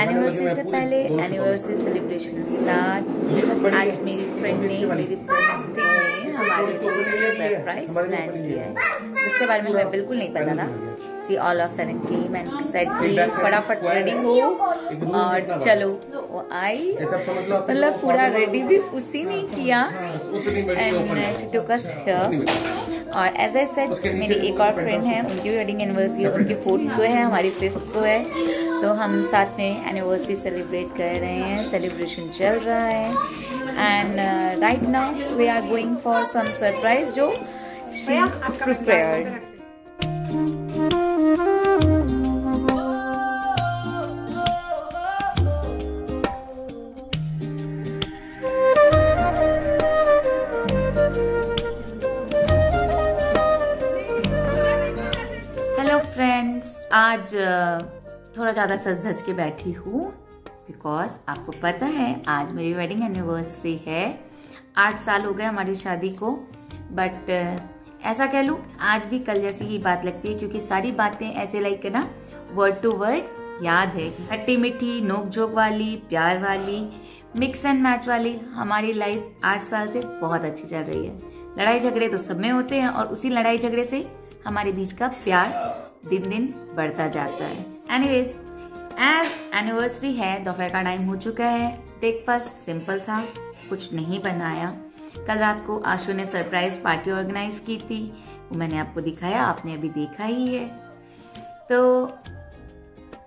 Anniversary से पहले anniversary celebration start आज मेरी फ्रेंड ने मेरी बर्थडे में हमारे सरप्राइज़ प्लान किया है। जिसके बारे में हमें बिल्कुल नहीं पता था। See all of sudden came and said कि फटाफट रेडी हो। और चलो। वो आई। मतलब पूरा रेडी भी उसी ने किया। And she took us here और एज आई सेट मेरी एक और फ्रेंड है उनकी भी वेडिंग एनिवर्सरी है उनकी फोर्थ को है हमारी फिफ्थ को है। तो हम साथ में एनिवर्सरी सेलिब्रेट कर रहे हैं सेलिब्रेशन चल रहा है। And right now we are going for some surprise जो शी प्रिपेयर्ड थोड़ा ज़्यादा सज धज के बैठी हूँ बिकॉज़ आपको पता है आज मेरी वेडिंग एनिवर्सरी है। आठ साल हो गए हमारी शादी को बट ऐसा कह लूँ, आज भी कल जैसी ही बात लगती है, क्योंकि सारी बातें ऐसे लाइक ना वर्ड टू वर्ड याद है। खट्टी मीठी, नोक झोंक वाली, प्यार वाली मिक्स एंड मैच वाली, हमारी लाइफ आठ साल से बहुत अच्छी चल रही है। लड़ाई झगड़े तो सब में होते हैं और उसी लड़ाई झगड़े से हमारे बीच का प्यार दिन दिन बढ़ता जाता है। एनीवेज एज एनिवर्सरी है, दोपहर का टाइम हो चुका है। ब्रेकफास्ट सिंपल था, कुछ नहीं बनाया। कल रात को आशु ने सरप्राइज़ पार्टी ऑर्गेनाइज की थी। वो मैंने आपको दिखाया, आपने अभी देखा ही है। तो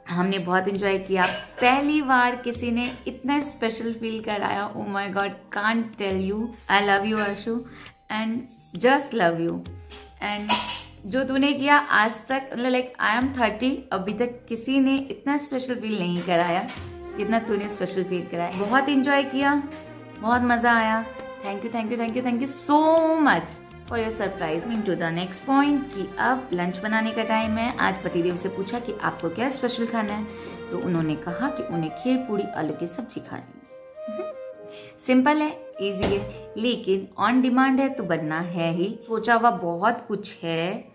हमने बहुत इंजॉय किया। पहली बार किसी ने इतना स्पेशल फील कराया। ओ my god can't tell you I love you Ashu. And just love you and जो तूने किया आज तक मतलब लाइक आई एम थर्टी अभी तक किसी ने इतना स्पेशल फील नहीं कराया जितना तूने स्पेशल फील कराया। बहुत इंजॉय किया, बहुत मज़ा आया। Thank you thank you thank you thank you so much for your surprise mean to the next point कि अब लंच बनाने का टाइम है। आज पतिदेव से पूछा कि आपको क्या स्पेशल खाना है? तो उन्होंने कहा कि उन्हें खीर पूरी आलू की सब्ज़ी खानी सिंपल है इजी है। लेकिन ऑन डिमांड है तो बनना है ही। सोचा हुआ बहुत कुछ है।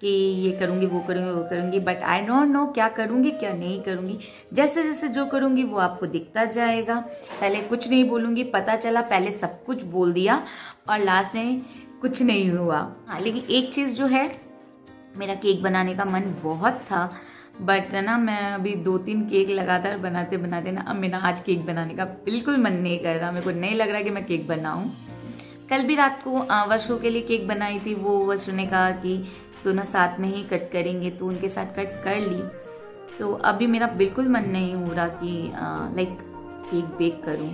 कि ये करूँगी, वो करूँगी वो करूँगी बट आई डोंट नो क्या करूँगी, क्या नहीं करूँगी। जैसे जैसे जो करूँगी, वो आपको दिखता जाएगा। पहले कुछ नहीं बोलूँगी, पता चला, पहले सब कुछ बोल दिया और लास्ट में कुछ नहीं हुआ। हाँ लेकिन एक चीज़ जो है, मेरा केक बनाने का मन बहुत था बट ना मैं अभी दो तीन केक लगातार बनाते बनाते ना, अब मेरा आज केक बनाने का बिल्कुल मन नहीं कर रहा। मेरे को नहीं लग रहा कि मैं केक बनाऊँ। कल भी रात को वशु के लिए केक बनाई थी, वो वशु ने कहा कि दोनों साथ में ही कट करेंगे तो उनके साथ कट कर ली। तो अभी मेरा बिल्कुल मन नहीं हो रहा कि लाइक केक बेक करूँ।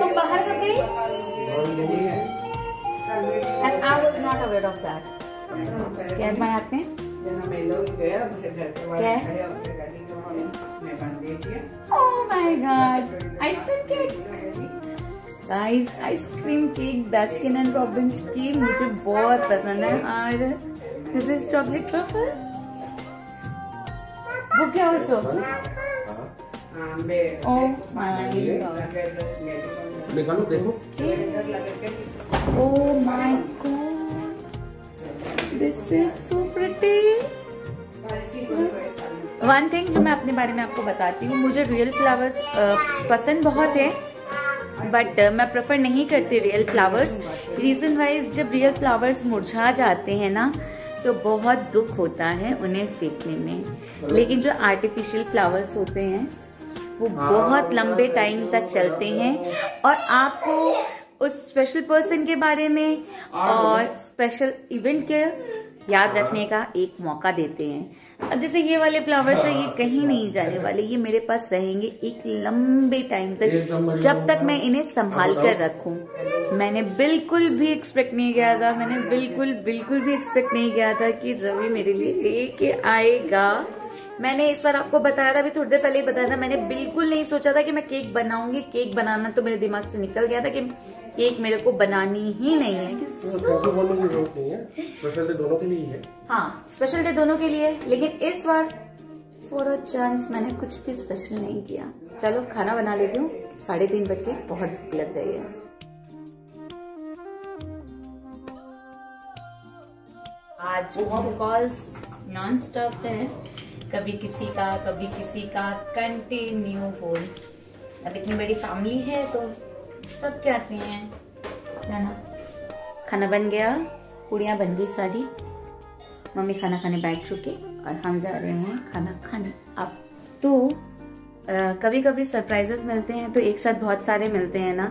तुम बाहर कब गई? And I was not aware of that. क्या में? क्या है? Oh my god! Ice cream cake guys ice cream cake Baskin and Robbins की मुझे बहुत पसंद है। और दिस इज़ चॉकलेट ट्रफल वो क्या ऑल्सो Oh my god! देखो। Oh my god! This is so pretty. One thing जो मैं अपने बारे में आपको बताती हूँ। मुझे रियल फ्लावर्स पसंद बहुत है बट मैं प्रेफर नहीं करती रियल फ्लावर्स रीजन वाइज जब रियल फ्लावर्स मुरझा जाते हैं ना तो बहुत दुख होता है उन्हें फेंकने में। लेकिन जो आर्टिफिशियल फ्लावर्स होते हैं वो बहुत लंबे टाइम तक चलते हैं। और आपको उस स्पेशल पर्सन के बारे में और स्पेशल इवेंट के याद रखने का एक मौका देते हैं। अब जैसे ये वाले फ्लावर्स है ये कहीं नहीं जाने वाले ये मेरे पास रहेंगे एक लंबे टाइम तक जब तक मैं इन्हें संभाल कर रखू। मैंने बिल्कुल भी एक्सपेक्ट नहीं किया था मैंने बिल्कुल बिल्कुल भी एक्सपेक्ट नहीं किया था कि रवि मेरे लिए लेके आएगा। मैंने इस बार आपको बताया था अभी थोड़ी देर पहले ही बताया था मैंने बिल्कुल नहीं सोचा था कि मैं केक बनाऊँगी। केक बनाना तो मेरे दिमाग से निकल गया था कि केक मेरे को बनानी ही नहीं है। स्पेशल डे दोनों के लिए है हाँ। स्पेशल डे दोनों के लिए लेकिन इस बार फॉर अ चांस मैंने कुछ भी स्पेशल नहीं किया। चलो खाना बना लेती हूँ। साढ़े तीन बज के बहुत भूख लग रही है। आज कॉल्स नॉन स्टॉप है। कभी किसी का, कभी किसी का कंटिन्यू फ़ोन अब इतनी बड़ी फैमिली है तो सब क्या आते हैं? ना खाना बन गया, पूड़ियाँ बन गई सारी। मम्मी खाना खाने बैठ चुके और हम जा रहे हैं खाना खाने। अब तो कभी कभी सरप्राइजेस मिलते हैं तो एक साथ बहुत सारे मिलते हैं ना।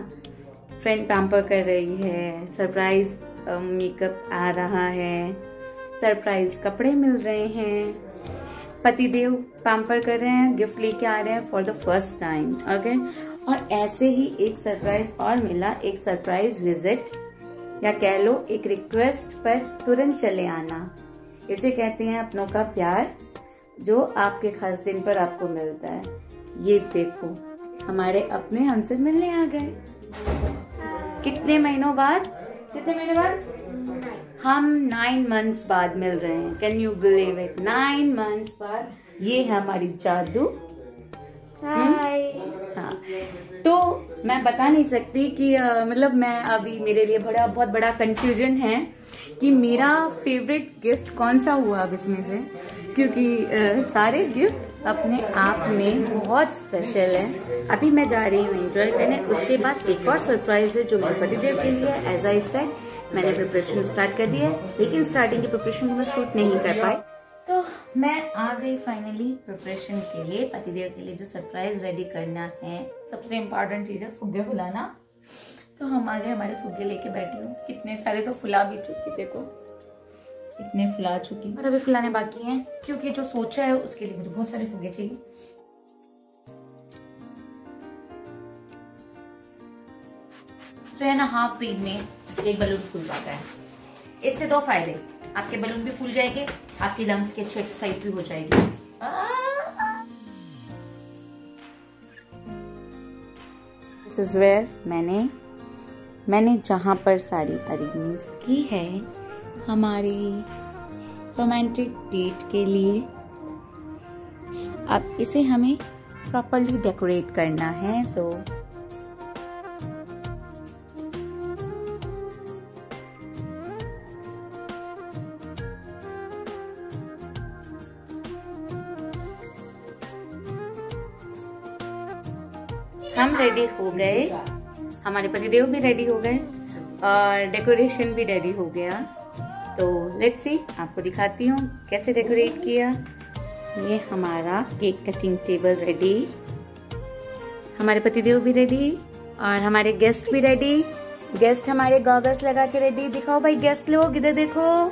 फ्रेंड पैम्पर कर रही है सरप्राइज़ मेकअप आ रहा है सरप्राइज़ कपड़े मिल रहे हैं। पतिदेव पैम्पर कर रहे हैं, गिफ्ट लेके आ रहे हैं for the first time okay और ऐसे ही एक सरप्राइज़ और मिला, एक सरप्राइज़ विज़िट या कह लो, एक रिक्वेस्ट पर तुरंत चले आना। इसे कहते हैं अपनों का प्यार, जो आपके खास दिन पर आपको मिलता है। ये देखो, हमारे अपने हमसे मिलने आ गए। कितने महीनों बाद? कितने महीने बाद? हम नाइन मंथ्स बाद मिल रहे हैं। Can you believe it nine months बाद ये है हमारी जादू। हाय हाँ। तो मैं बता नहीं सकती कि मतलब मैं अभी मेरे लिए बड़ा बहुत बड़ा कंफ्यूजन है कि मेरा फेवरेट गिफ्ट कौन सा हुआ अब इसमें से? क्योंकि आ, सारे गिफ्ट अपने आप में बहुत स्पेशल है। अभी मैं जा रही हूँ एंजॉय करने उसके बाद एक और सरप्राइज़ है जो मेरे पतिदेव के लिए एज आई सेड मैंने प्रिपरेशन स्टार्ट कर दिया है लेकिन स्टार्टिंग की प्रिपरेशन मैं शूट नहीं कर पाई। तो मैं आ गई फाइनली प्रिपरेशन के लिए पतिदेव के लिए जो सरप्राइज़ रेडी करना है। सबसे इम्पोर्टेंट चीज़ है फुग्गे फुलाना। तो हम आ गए हमारे फुग्गे लेके बैठी हूँ। कितने सारे तो फुला भी चुकी देखो। इतने फुला चुकी। और अभी फुलाने बाकी हैं क्योंकि जो सोचा है उसके लिए मुझे बहुत सारे फुगे चाहिए। थ्री एंड हाफ़ पीड में एक बलून फूल जाता है। इससे दो फ़ायदे। आपके बलून भी फूल जाएँगे, आपकी लंग्स की अच्छी एक्सरसाइज भी हो जाएगी। दिस इज़ वेयर मैंने मैंने जहाँ पर सारी अरेंजमेंट्स की है, हमारी रोमांटिक डेट के लिए, अब इसे हमें प्रॉपरली डेकोरेट करना है तो हम रेडी हो गए। हमारे पतिदेव भी रेडी हो गए और डेकोरेशन भी रेडी हो गया। तो लेट्स सी आपको दिखाती हूँ कैसे डेकोरेट किया। ये हमारा केक कटिंग टेबल रेडी हमारे पतिदेव भी रेडी और हमारे गेस्ट भी रेडी गेस्ट हमारे गॉगल्स लगा के रेडी दिखाओ भाई गेस्ट लोग, इधर देखो।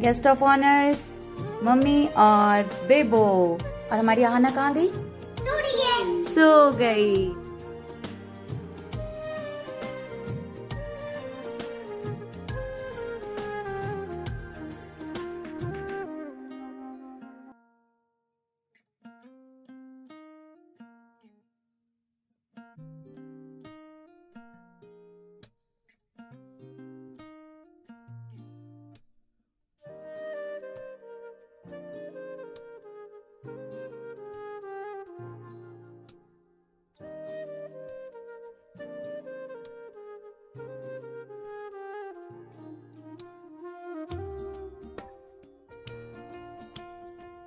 गेस्ट ऑफ़ ऑनर्स मम्मी और बेबो और हमारी आहाना कहाँ गई? सो गई।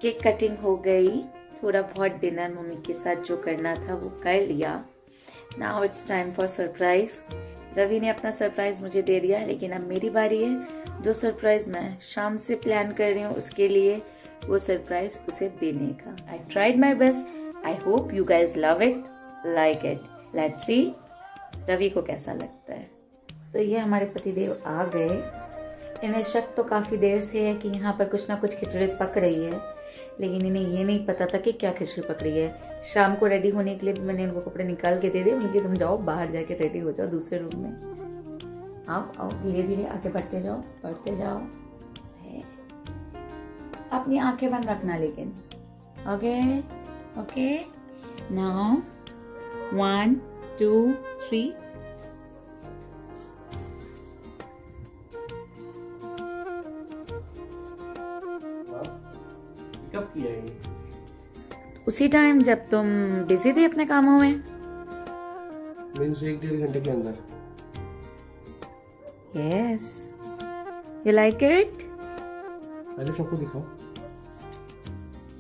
केक कटिंग हो गई। थोड़ा बहुत डिनर मम्मी के साथ जो करना था वो कर लिया। Now it's time for surprise Ravi ने अपना सरप्राइज़ मुझे दे दिया, लेकिन अब मेरी बारी है। जो सरप्राइज़ मैं शाम से प्लान कर रही हूँ, उसके लिए वो सरप्राइज़ उसे देने का। I tried my best I hope you guys love it like it let see Ravi को कैसा लगता है? तो ये हमारे पतिदेव आ गए। इन्हें शक तो काफ़ी देर से है कि यहाँ पर कुछ ना कुछ खिचड़ी पक रही है। लेकिन इन्हें ये नहीं पता था कि क्या खिचड़ी पकड़ी है। शाम को रेडी होने के लिए मैंने इनको कपड़े निकाल के दे दिए। बोले तुम जाओ, बाहर जाके रेडी हो जाओ दूसरे रूम में। आओ आओ धीरे धीरे आगे बढ़ते जाओ बढ़ते जाओ। अपनी आँखें बंद रखना लेकिन। Okay okay now one two three कब किया ये? उसी टाइम जब तुम बिज़ी थे अपने कामों में? मीन्स एक डेढ़ घंटे के अंदर। यस यू लाइक इट पहले सबको दिखाओ।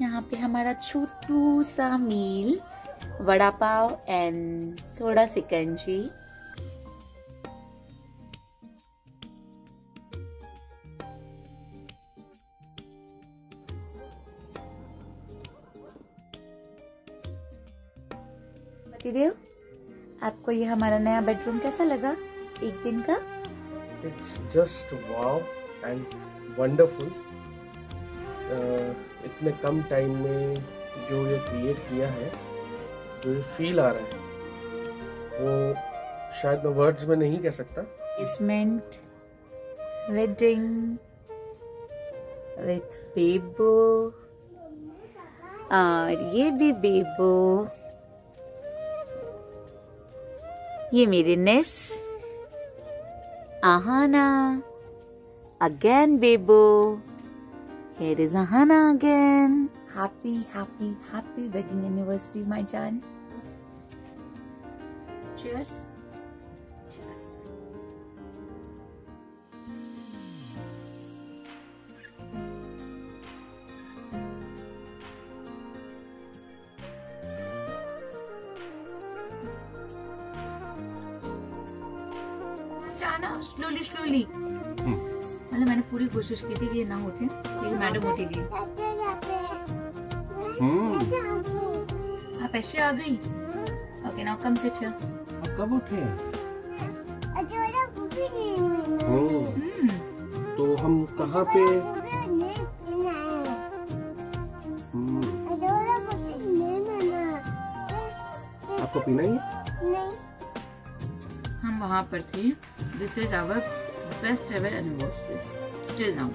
यहाँ पे हमारा छोटू सा meal vada pav and soda shikanji ये हमारा नया बेडरूम कैसा लगा? एक दिन का? It's just wow and wonderful इतने कम टाइम में जो ये क्रिएट किया है जो ये फील आ रहा है वो शायद मैं वर्ड्स में नहीं कह सकता। बेसमेंट वेडिंग विथ बेबो और ये भी बेबो ये मेरी niece Aahana again Bebo here is Ahana again happy happy happy wedding anniversary my Jan cheers cheers जाना स्लोली स्लोली मतलब मैंने पूरी कोशिश की थी कि ये ना होते लेकिन मैडम होती थी। आप ऐसे आ गई? Okay now come sit here कब उठे? तो हम कहाँ पे? हम्म, आपको पीना ही है? हम वहाँ पर थे। This is our best ever anniversary till now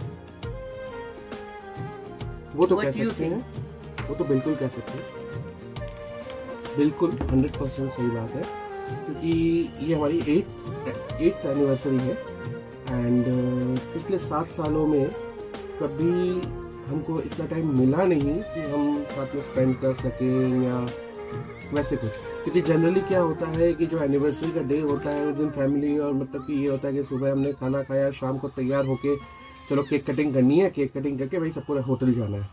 वो तो What कह सकते हैं। वो तो बिल्कुल कह सकते हैं। बिल्कुल हंड्रेड परसेंट सही बात है। क्योंकि ये हमारी एट एट्थ एनिवर्सरी है। एंड पिछले सात सालों में कभी हमको इतना टाइम मिला नहीं कि हम साथ में स्पेंड कर सकें या वैसे कुछ। क्योंकि जनरली क्या होता है कि जो एनिवर्सरी का डे होता है उस दिन फैमिली और मतलब कि ये होता है कि सुबह हमने खाना खाया शाम को तैयार होके चलो केक कटिंग करनी है केक कटिंग करके भाई सबको होटल जाना है।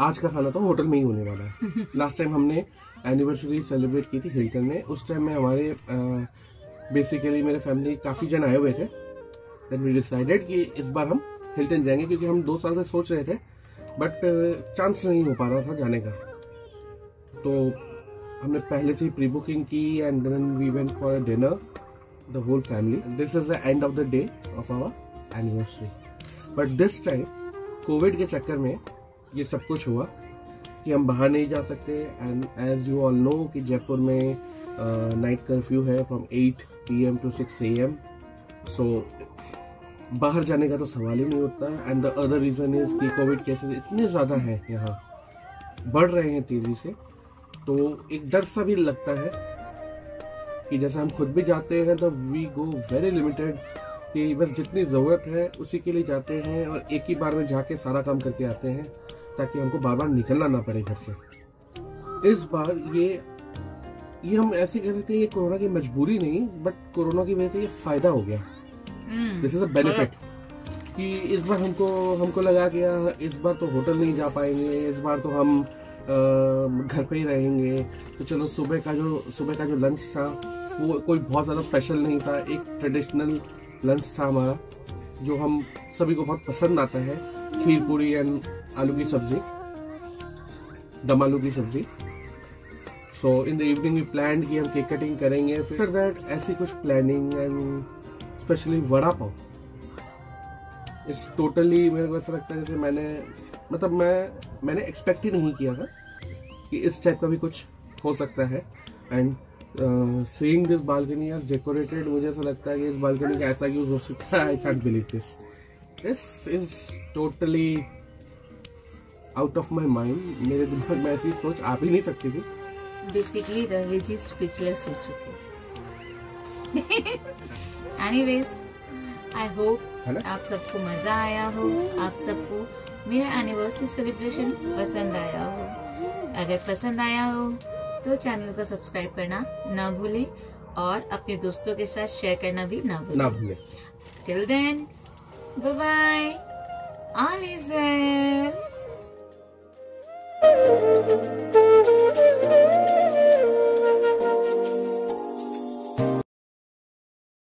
आज का खाना तो होटल में ही होने वाला है। लास्ट टाइम हमने एनिवर्सरी सेलिब्रेट की थी हिल्टन में। उस टाइम में हमारे बेसिकली मेरे फैमिली काफ़ी जन आए हुए थे। देन वी डिसाइडेड कि इस बार हम हिल्टन जाएँगे क्योंकि हम दो साल से सोच रहे थे। बट चांस नहीं हो पा रहा था जाने का। तो हमने पहले से ही प्री बुकिंग की and then we went for dinner the whole family this is the end of the day of our anniversary but this time COVID के चक्कर में ये सब कुछ हुआ कि हम बाहर नहीं जा सकते and as you all know कि जयपुर में नाइट कर्फ्यू है from 8 P M to six A M so बाहर जाने का तो सवाल ही नहीं होता and the other reason is कि कोविड केसेस इतने ज़्यादा हैं यहाँ, बढ़ रहे हैं तेज़ी से। तो एक डर सा भी लगता है कि जैसे हम खुद भी जाते हैं तो वी गो वेरी लिमिटेड कि बस जितनी ज़रूरत है उसी के लिए जाते हैं और एक ही बार में जाके सारा काम करके आते हैं ताकि हमको बार बार निकलना ना पड़े घर से। इस बार ये ये हम ऐसे कह सकते हैं ये कोरोना की मजबूरी नहीं बट कोरोना की वजह से ये फ़ायदा हो गया। दिस इज़ अ बेनिफिट कि इस बार हमको हमको लगा कि इस बार तो होटल नहीं जा पाएँगे इस बार तो हम घर पे ही रहेंगे। तो चलो, सुबह का जो, सुबह का जो लंच था, वो कोई बहुत ज़्यादा स्पेशल नहीं था। एक ट्रेडिशनल लंच था हमारा, जो हम सभी को बहुत पसंद आता है। खीर पूरी एंड आलू की सब्ज़ी, दम आलू की सब्ज़ी। So in the evening we plan कि हम केक कटिंग करेंगे। फिर दैट ऐसी कुछ planning and specially vada pav. It's totally मेरे को ऐसा लगता है जैसे मैंने मतलब मैं, मैंने एक्सपेक्ट ही नहीं किया था। कि इस टाइप का भी कुछ हो सकता है। And seeing this balcony are decorated मुझे ऐसा लगता है कि इस बालकनी का ऐसा यूज़ हो सकता है। I can't believe this this is totally out of my mind मेरे दिमाग में ऐसी सोच आ भी नहीं सकती थी। बेसिकली रवि जी स्पीचलेस हो चुके एनीवेज आई होप आप सबको मज़ा आया हो आप सबको मेरा एनिवर्सरी सेलिब्रेशन पसंद आया हो। अगर पसंद आया हो तो चैनल को सब्सक्राइब करना ना भूले और अपने दोस्तों के साथ शेयर करना भी ना भूले। ना भूलें। Till then bye bye all is well